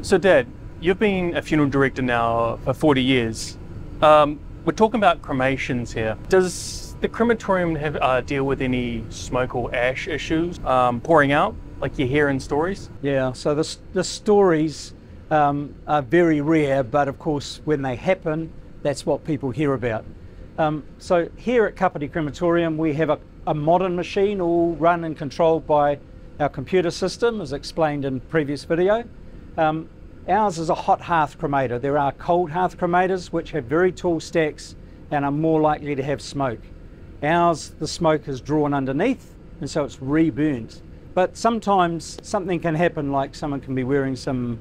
So, Dad, you've been a funeral director now for 40 years. Um, we're talking about cremations here. Does the crematorium have, uh, deal with any smoke or ash issues um, pouring out, like you hear in stories? Yeah, so the, the stories um, are very rare, but of course, when they happen, that's what people hear about. Um, so here at Kapiti Crematorium, we have a, a modern machine all run and controlled by our computer system, as explained in previous video. Um, ours is a hot hearth cremator. There are cold hearth cremators which have very tall stacks and are more likely to have smoke. Ours, the smoke is drawn underneath and so it's reburned. But sometimes something can happen like someone can be wearing some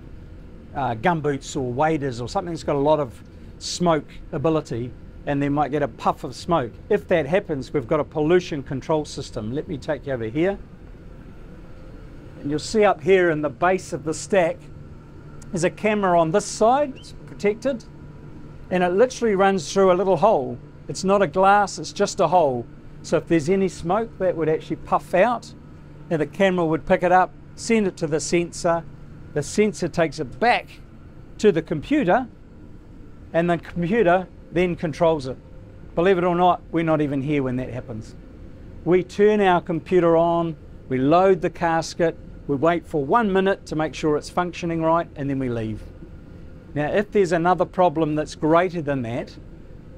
uh, gumboots or waders or something that's got a lot of smoke ability and they might get a puff of smoke. If that happens, we've got a pollution control system. Let me take you over here. And you'll see up here in the base of the stack, there's a camera on this side, it's protected, and it literally runs through a little hole. It's not a glass, it's just a hole. So if there's any smoke, that would actually puff out, and the camera would pick it up, send it to the sensor. The sensor takes it back to the computer, and the computer then controls it. Believe it or not, we're not even here when that happens. We turn our computer on, we load the casket, we wait for one minute to make sure it's functioning right, and then we leave. Now, if there's another problem that's greater than that,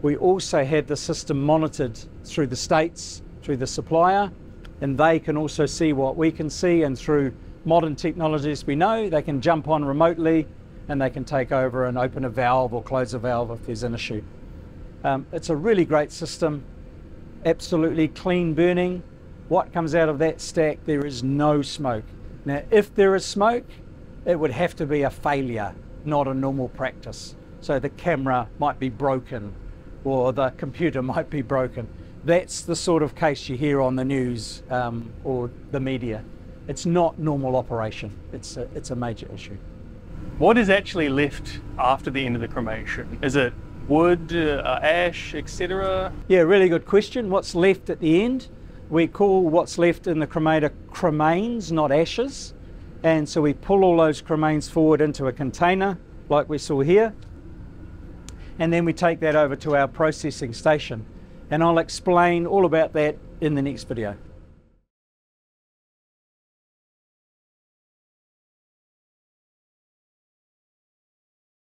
we also have the system monitored through the states, through the supplier, and they can also see what we can see. And through modern technologies we know, they can jump on remotely and they can take over and open a valve or close a valve if there's an issue. Um, it's a really great system, absolutely clean burning. What comes out of that stack, there is no smoke. Now, if there is smoke, it would have to be a failure, not a normal practice. So the camera might be broken or the computer might be broken. That's the sort of case you hear on the news um, or the media. It's not normal operation. It's a, it's a major issue. What is actually left after the end of the cremation? Is it wood, uh, ash, etc.? Yeah, really good question. What's left at the end? We call what's left in the cremator cremains, not ashes. And so we pull all those cremains forward into a container, like we saw here. And then we take that over to our processing station. And I'll explain all about that in the next video.